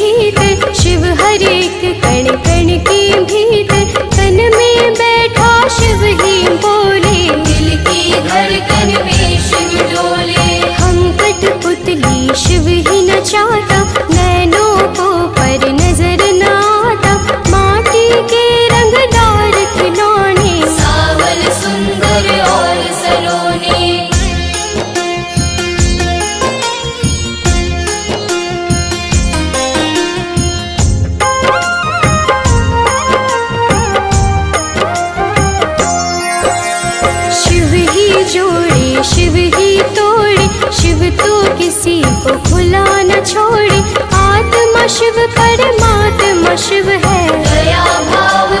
भीत शिव हर एक कण कण की भीत। कन में बैठा शिव ही बोले। दिल की धड़कन में शिव डोले। हम कठपुतली शिव ही न नचाते शिव पर परमात्मा शिव है। दया भाव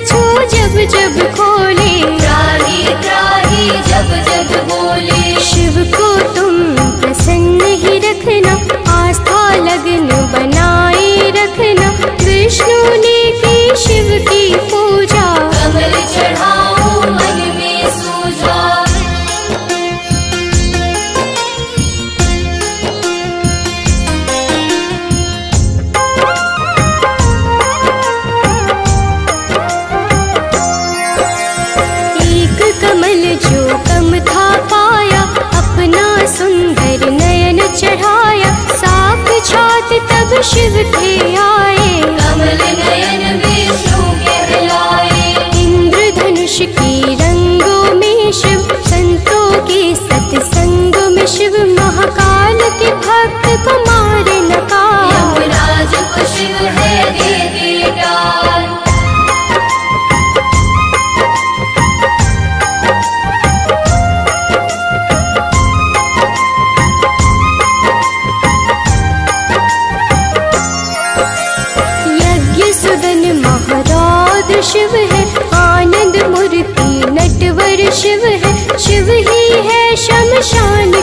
छू जब जब खोले। त्राही त्राही जब जब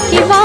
地方。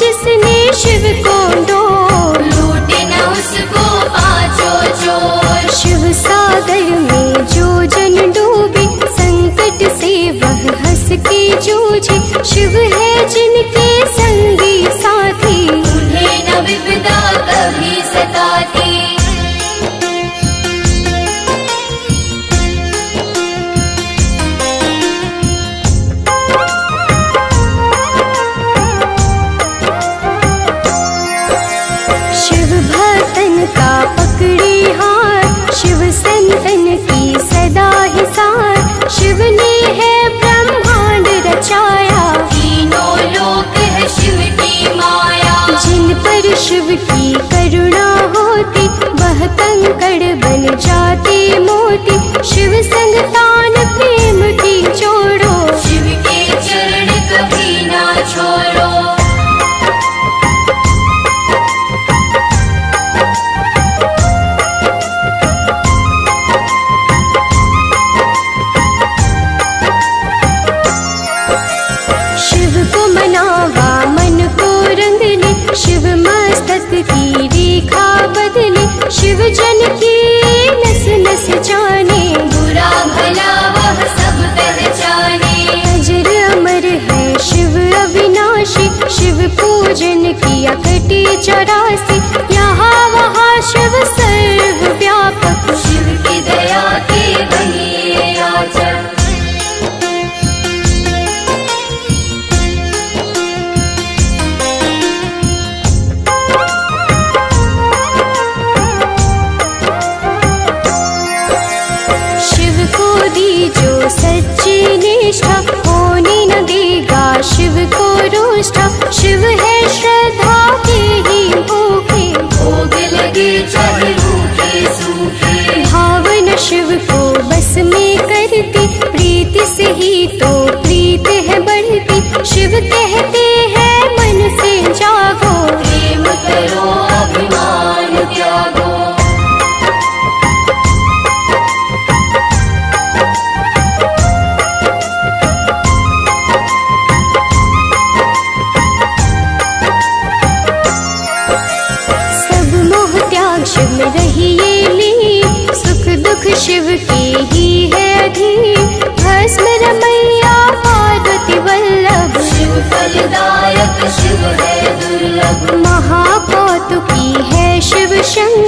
जिसने शिव को दो लूटे न उसको पाँचों चोर। शिव सागर में जो जन डूबे संकट से वह हंस के जूझे। शिव है जिनके कंकड़ बन जाते मोती शिव संग तान प्रेम की जोड़ो। शिव के चरण कभी ना छोड़ो। शिव जन की नस नस जाने। बुरा भला वह सब पहचाने। अजर अमर है शिव अविनाशी शिव पूजन किया कटी चौरासी ही है अधी भस्म रमैया पार्वती वल्लभ। शिव फलदायक शिव है दुर्लभ। महाकौतुकी है शिव शंकर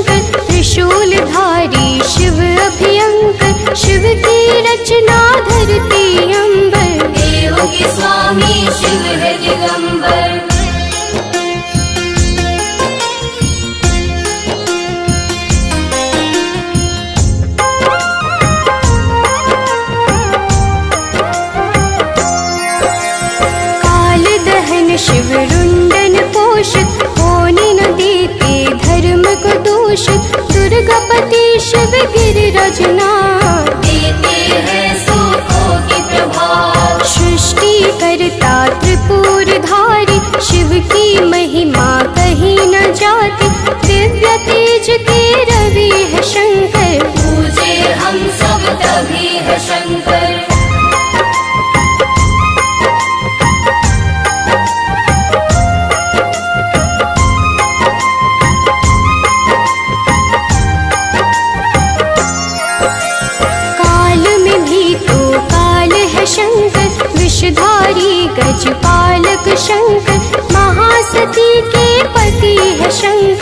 शिव रुंडन पोषित होने न देते धर्म को दूषित दुर्गापति शिव गिरिराजनाथ देते हैं सुखों की प्रभाव सृष्टि करता त्रिपुर धारी शिव की महिमा शंकर महासती के पति है शंकर